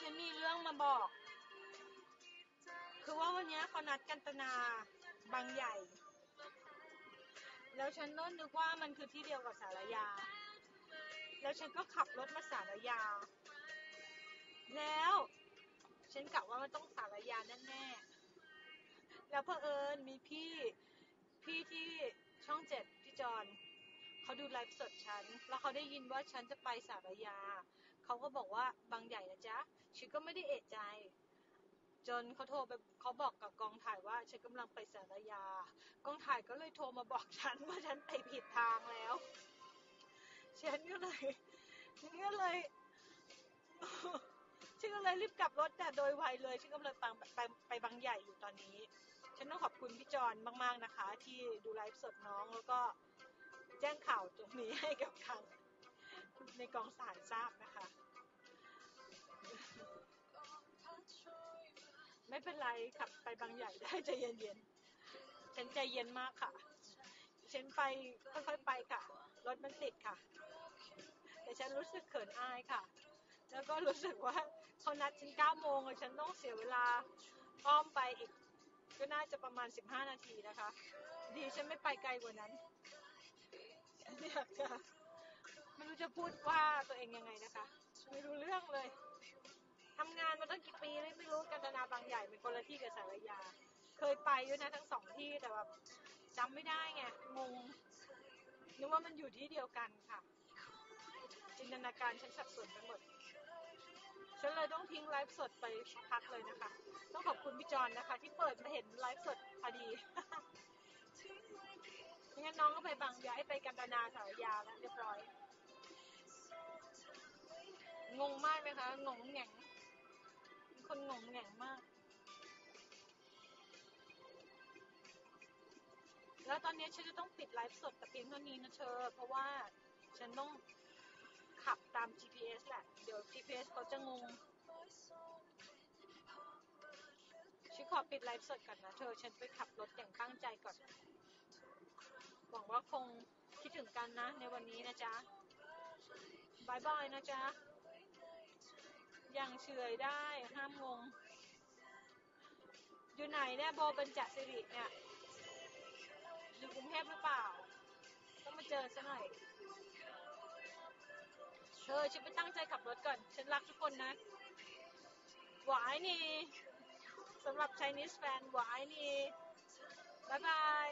ฉันมาบอก คือว่าวันนี้เขานัดกันตนาบางใหญ่ แล้วฉันก็นึกว่ามันคือที่เดียวกับสารยา แล้วฉันก็ขับรถมาสารยา แล้วฉันกะว่ามันต้องสารยาแน่ๆ แล้วเพอเอิญมีพี่พี่ที่ช่องเจ็ดพี่จอนเขาดูไลฟ์สดฉัน แล้วเขาได้ยินว่าฉันจะไปสารยา เขาก็บอกว่าบางใหญ่นะจ๊ะฉันก็ไม่ได้เอะใจ จนเขาโทรไปเขาบอกกับกองถ่ายว่าฉันกำลังไปสารยา กองถ่ายก็เลยโทรมาบอกฉันว่าฉันไปผิดทางแล้วฉันก็เลยฉันก็เลยฉันก็เลยรีบกลับรถแต่โดยไวเลยฉันก็เลยไปไปไปบางใหญ่อยู่ตอนนี้ ฉันต้องขอบคุณพี่จอนมาก ๆนะคะ ที่ดูไลฟ์สดน้องแล้วก็แจ้งข่าวตรงนี้ให้กับทางในกองสารทราบนะคะ ไม่เป็นไรขับไปบางใหญ่ได้ใจเย็นๆฉันใจเย็นมากค่ะฉันไปค่อยๆไปค่ะ รถมันติดค่ะ แต่ฉันรู้สึกเขินอายค่ะ แล้วก็รู้สึกว่าเขานัดฉันเก้าโมงฉันต้องเสียเวลาอ้อมไปอีก ก็น่าจะประมาณสิบห้านาทีนะคะ ดีฉันไม่ไปไกลกว่านั้นฉันอยากจะไม่รู้จะพูดว่าตัวเองยังไงนะคะ ไม่รู้เรื่องเลยานมาตั้งกี่ปีเลยไม่รู้กันตนาบางใหญ่เป็นคนละที่กับสารยา เคยไปด้วยนะทั้งสองที่แต่แบบจำไม่ได้ไงงงนึกว่ามันอยู่ที่เดียวกันค่ะ จินตนาการฉันสับสนไปหมดฉันเลยต้องทิ้งไลฟ์สดไปพักเลยนะคะ ต้องขอบคุณพี่จอนนะคะ ที่เปิดมาเห็นไลฟ์สดพอดีงั้นน้องก็ไปบางย้ายไปกันตนาสารยาแล้วเรียบร้อย งงมากไหมคะ งงแง่ง งแงงมาก แล้วตอนนี้ฉันจะต้องปิดไลฟ์สดแต่เพียงเท่านี้นะเธอ เพราะว่าฉันต้องขับตาม GPS แหละ เดี๋ยว GPS เขาจะงงฉันขอปิดไลฟ์สดก่อนนะเธอ ฉันไปขับรถอย่างตั้งใจก่อน หวังว่าคงคิดถึงกันนะในวันนี้นะจ๊ะบายบายนะจ๊ะ ย่างเฉยได้ ห้ามงง อยู่ไหนเนี่ยโบเป็นจัสิริเนี่ย อยู่กรุงเทพหรือเปล่า ต้องมาเจอซะหน่อยเธอฉันไปตั้งใจขับรถก่อน ฉันรักทุกคนนะ หวายนี่สำหรับ Chinese fan หวายนี่บายบาย